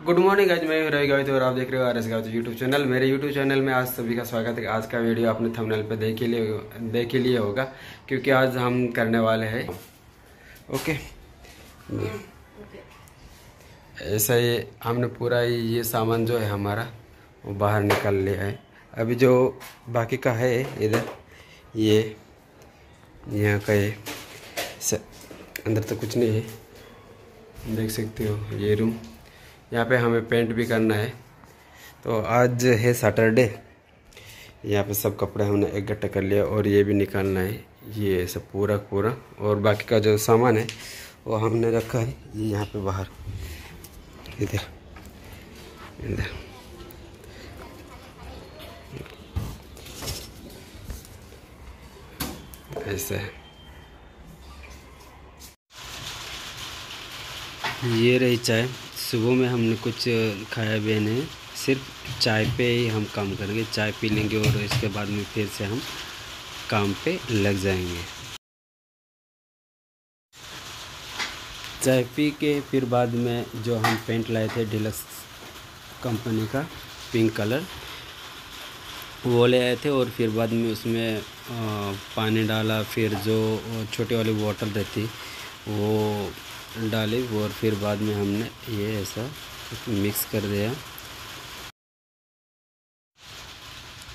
Good morning आज मैं रवि गावित और आप देख रहे हो R S Gavit YouTube channel मेरे यूट्यूब चैनल में आज सभी का स्वागत है। आज का वीडियो आपने थंबनेल पे देख लिए देख ही लिया होगा, क्योंकि आज हम करने वाले हैं। ओके ऐसा ही हमने पूरा ये सामान जो है हमारा, वो बाहर निकाल लिया है। अभी जो बाकी का है, इधर, ये, यहाँ का ये अंदर तो कुछ नहीं है। देख सकते हो, ये रूम यहाँ पे हमें पेंट भी करना है। तो आज है सैटरडे यहाँ पे सब कपड़े हमने इकट्ठा कर लिया और ये भी निकालना है। ये सब पूरा पूरा और बाकी का जो सामान है, वो हमने रखा है। ये यहाँ पे बाहर। इधर। इधर। ऐसा ये रही चाय। सुबह में हमने कुछ खाया भी नहीं, सिर्फ़ चाय पे ही हम काम करेंगे। चाय पी लेंगे और इसके बाद में फिर से हम काम पे लग जाएँगे। चाय पी के फिर बाद में जो हम पेंट लाए थे डिलक्स कंपनी का पिंक कलर वो ले आए थे और फिर बाद में उसमें पानी डाला, फिर जो छोटे वाली बॉटल रहती वो डाली और फिर बाद में हमने ये ऐसा मिक्स कर दिया।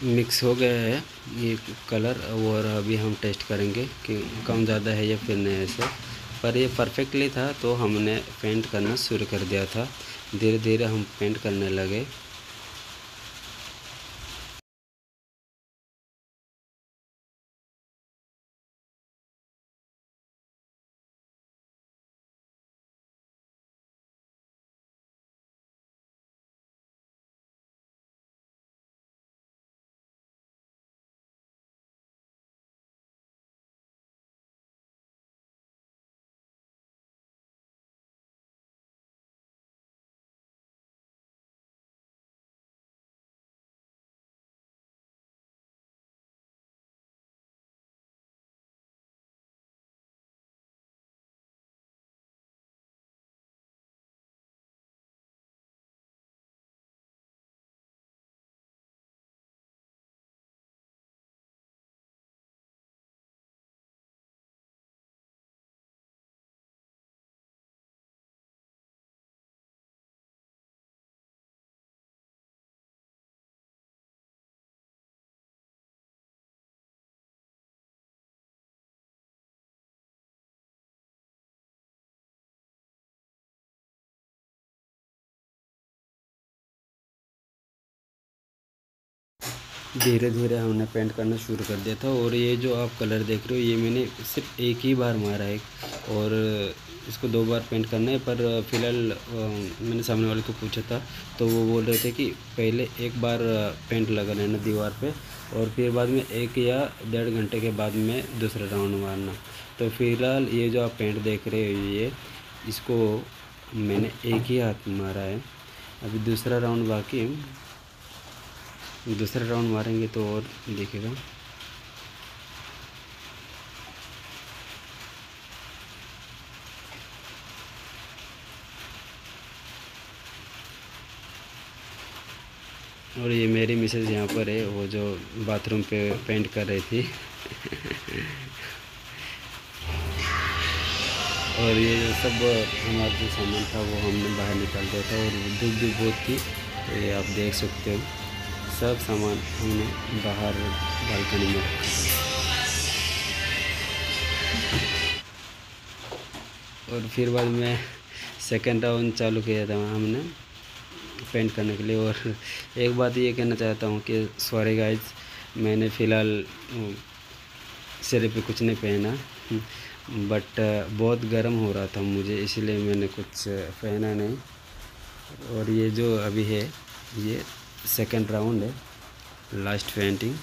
मिक्स हो गया है ये कलर और अभी हम टेस्ट करेंगे कि कम ज़्यादा है या फिर नहीं ऐसा। पर ये परफेक्टली था तो हमने पेंट करना शुरू कर दिया था। धीरे धीरे हम पेंट करने लगे। धीरे धीरे हमने पेंट करना शुरू कर दिया था और ये जो आप कलर देख रहे हो, ये मैंने सिर्फ़ एक ही बार मारा है। और इसको दो बार पेंट करना है, पर फ़िलहाल मैंने सामने वाले को पूछा था तो वो बोल रहे थे कि पहले एक बार पेंट लगा लेना दीवार पे और फिर बाद में एक या डेढ़ घंटे के बाद में दूसरा राउंड मारना। तो फ़िलहाल ये जो आप पेंट देख रहे हो, ये इसको मैंने एक ही हाथ मारा है। अभी दूसरा राउंड बाकी दूसरा राउंड मारेंगे तो और देखेगा। और ये मेरी मिसेज यहाँ पर है, वो जो बाथरूम पे पेंट कर रही थी। और ये जो सब हमारा जो सामान था वो हमने बाहर निकाल दिया था और धूप भी बहुत थी तो ये आप देख सकते हो। सब सामान हमने बाहर बालकनी में रखा। और फिर बाद में सेकेंड राउंड चालू किया था हमने पेंट करने के लिए। और एक बात ये कहना चाहता हूँ कि सॉरी गाइज़ मैंने फ़िलहाल सिर पे कुछ नहीं पहना। बट बहुत गर्म हो रहा था मुझे, इसलिए मैंने कुछ पहना नहीं। और ये जो अभी है, ये सेकंड राउंड है लास्ट पेंटिंग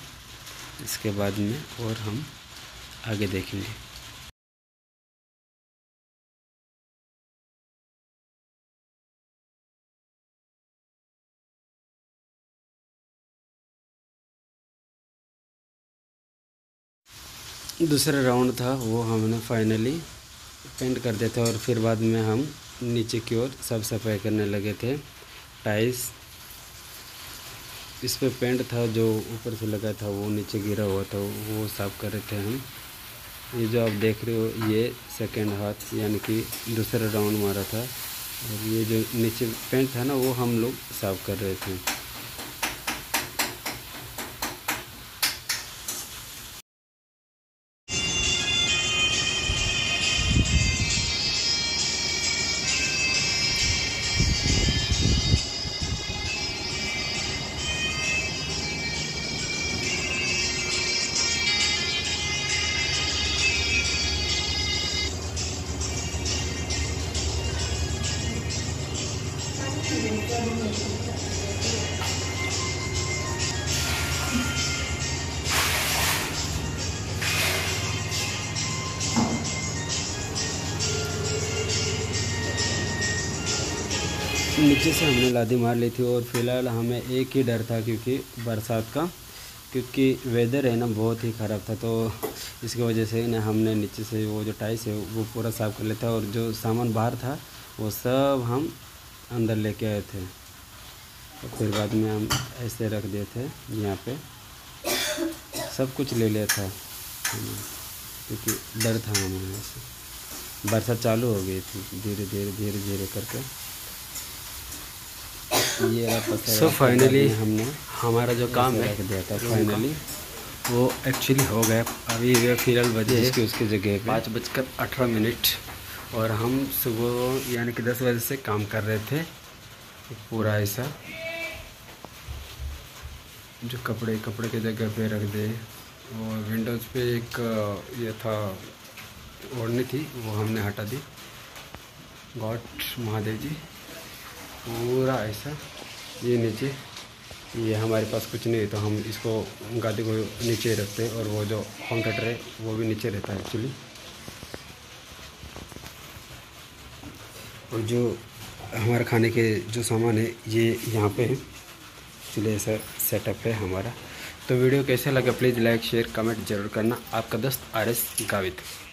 इसके बाद में और हम आगे देखेंगे। दूसरा राउंड था, वो हमने फाइनली पेंट कर दिया था और फिर बाद में हम नीचे की ओर सब सफ़ाई करने लगे थे। टाइल्स इस पर पेंट था, जो ऊपर से लगा था, वो नीचे गिरा हुआ था, वो साफ़ कर रहे थे हम। ये जो आप देख रहे हो, ये सेकेंड हाथ यानी कि दूसरा राउंड मारा था। और ये जो नीचे पेंट था ना, वो हम लोग साफ़ कर रहे थे। नीचे से हमने लादी मार ली थी और फ़िलहाल हमें एक ही डर था क्योंकि बरसात का, क्योंकि वेदर है ना बहुत ही ख़राब था तो इसकी वजह से ना हमने नीचे से वो जो टाइस है वो पूरा साफ़ कर लिया था और जो सामान बाहर था वो सब हम अंदर लेके आए थे। और फिर बाद में हम ऐसे रख दिए थे यहाँ पे। सब कुछ ले लिया था। क्योंकि डर था हमें बरसात चालू हो गई थी धीरे धीरे धीरे धीरे करके। ये सो फाइनली हमने। हमारा जो काम है दिया था फाइनली वो एक्चुअली हो गया। अभी वे फ़िलहाल बजे इसकी उसकी जगह पाँच बजकर अठारह मिनट और हम सुबह यानी कि दस बजे से काम कर रहे थे। पूरा ऐसा। जो कपड़े कपड़े के जगह पे रख दे। और विंडोज़ पे एक ये था ओढ़नी थी वो हमने हटा दी। गॉड महादेव जी। पूरा ऐसा। ये नीचे, ये हमारे पास कुछ नहीं है तो हम इसको गादी को नीचे रखते हैं और वो जो होम थिएटर है, वो भी नीचे रहता है एक्चुअली और जो हमारे खाने के जो सामान है, ये यहाँ पे है। इसलिए ऐसा सेटअप है हमारा। तो वीडियो कैसे लगा प्लीज़ लाइक शेयर कमेंट ज़रूर करना। आपका दोस्त आर एस गावित।